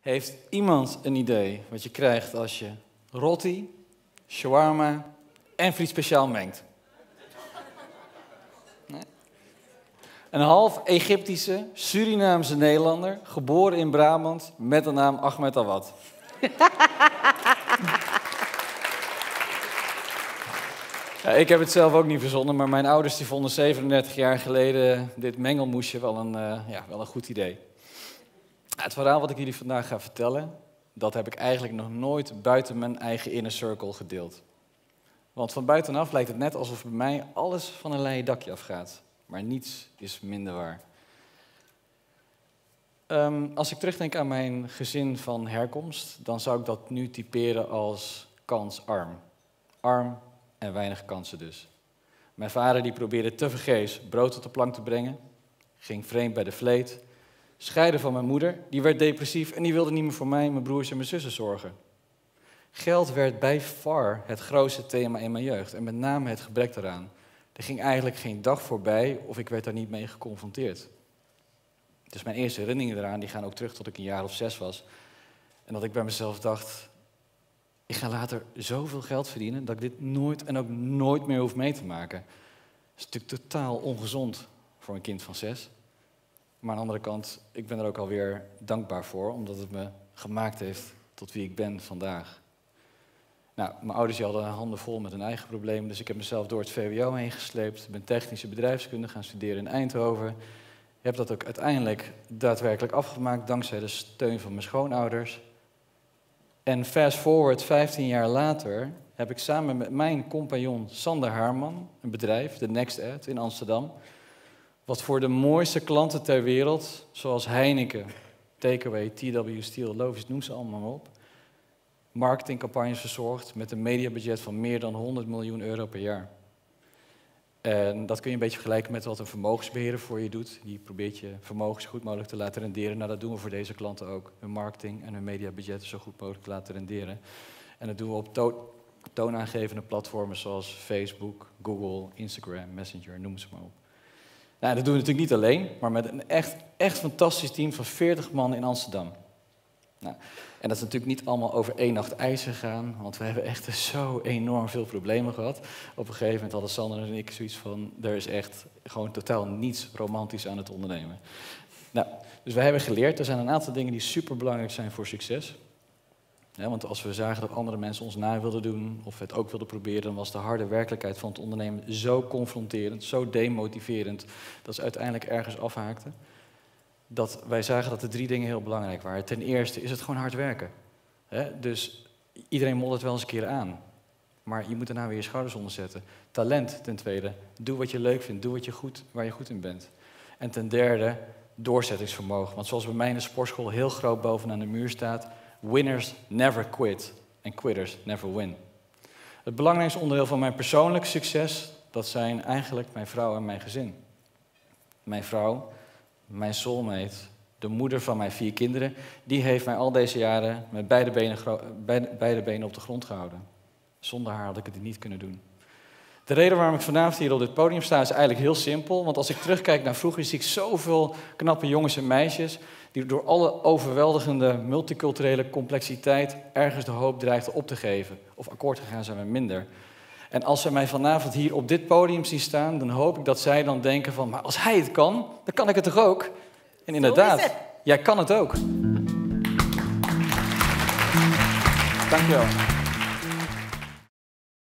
Heeft iemand een idee wat je krijgt als je roti, shawarma en friet speciaal mengt? Nee? Een half Egyptische, Surinaamse Nederlander, geboren in Brabant met de naam Ahmed Awad. Ja, ik heb het zelf ook niet verzonnen, maar mijn ouders die vonden 37 jaar geleden dit mengelmoesje wel een, uh, ja, wel een goed idee. Het verhaal wat ik jullie vandaag ga vertellen, dat heb ik eigenlijk nog nooit buiten mijn eigen inner circle gedeeld. Want van buitenaf lijkt het net alsof bij mij alles van een leien dakje afgaat. Maar niets is minder waar. Um, als ik terugdenk aan mijn gezin van herkomst, dan zou ik dat nu typeren als kansarm. Arm en weinig kansen dus. Mijn vader die probeerde tevergeefs brood op de plank te brengen, ging vreemd bij de vleet, scheiden van mijn moeder, die werd depressief en die wilde niet meer voor mij, mijn broers en mijn zussen zorgen. Geld werd bij far het grootste thema in mijn jeugd en met name het gebrek daaraan. Er ging eigenlijk geen dag voorbij of ik werd daar niet mee geconfronteerd. Dus mijn eerste herinneringen eraan die gaan ook terug tot ik een jaar of zes was. En dat ik bij mezelf dacht, ik ga later zoveel geld verdienen dat ik dit nooit en ook nooit meer hoef mee te maken. Dat is natuurlijk totaal ongezond voor een kind van zes. Maar aan de andere kant, ik ben er ook alweer dankbaar voor, omdat het me gemaakt heeft tot wie ik ben vandaag. Nou, mijn ouders hadden handen vol met hun eigen problemen, dus ik heb mezelf door het VWO heen gesleept. Ben technische bedrijfskunde gaan studeren in Eindhoven. Heb dat ook uiteindelijk daadwerkelijk afgemaakt dankzij de steun van mijn schoonouders. En fast forward 15 jaar later heb ik samen met mijn compagnon Sander Haarman een bedrijf, de Next Ad in Amsterdam, wat voor de mooiste klanten ter wereld, zoals Heineken, Takeaway, TW Steel, Lovis, noem ze allemaal maar op, marketingcampagnes verzorgt met een mediabudget van meer dan 100 miljoen euro per jaar. En dat kun je een beetje vergelijken met wat een vermogensbeheerder voor je doet. Die probeert je vermogen zo goed mogelijk te laten renderen. Nou, dat doen we voor deze klanten ook. Hun marketing en hun mediabudgetten zo goed mogelijk te laten renderen. En dat doen we op to toonaangevende platformen zoals Facebook, Google, Instagram, Messenger, noem ze maar op. Nou, dat doen we natuurlijk niet alleen, maar met een echt, echt fantastisch team van 40 man in Amsterdam. Nou, en dat is natuurlijk niet allemaal over één nacht ijs gegaan, want we hebben echt zo enorm veel problemen gehad. Op een gegeven moment hadden Sander en ik zoiets van, er is echt gewoon totaal niets romantisch aan het ondernemen. Nou, dus wij hebben geleerd, er zijn een aantal dingen die super belangrijk zijn voor succes. Want als we zagen dat andere mensen ons na wilden doen of het ook wilden proberen, dan was de harde werkelijkheid van het ondernemen zo confronterend, zo demotiverend, dat ze uiteindelijk ergens afhaakten dat wij zagen dat er drie dingen heel belangrijk waren. Ten eerste is het gewoon hard werken. Dus iedereen moddert wel eens een keer aan. Maar je moet daarna weer je schouders onder zetten. Talent ten tweede. Doe wat je leuk vindt. Doe wat je goed, waar je goed in bent. En ten derde, doorzettingsvermogen. Want zoals bij mij in de sportschool heel groot bovenaan de muur staat... Winners never quit. En quitters never win. Het belangrijkste onderdeel van mijn persoonlijke succes... dat zijn eigenlijk mijn vrouw en mijn gezin. Mijn vrouw mijn soulmate, de moeder van mijn vier kinderen, die heeft mij al deze jaren met beide benen, beide, benen op de grond gehouden. Zonder haar had ik het niet kunnen doen. De reden waarom ik vanavond hier op dit podium sta is eigenlijk heel simpel. Want als ik terugkijk naar vroeger, zie ik zoveel knappe jongens en meisjes. die door alle overweldigende multiculturele complexiteit. ergens de hoop dreigden op te geven. of akkoord gegaan zijn met minder. En als ze mij vanavond hier op dit podium zien staan, dan hoop ik dat zij dan denken van, maar als hij het kan, dan kan ik het toch ook? En inderdaad, jij kan het ook. Dankjewel.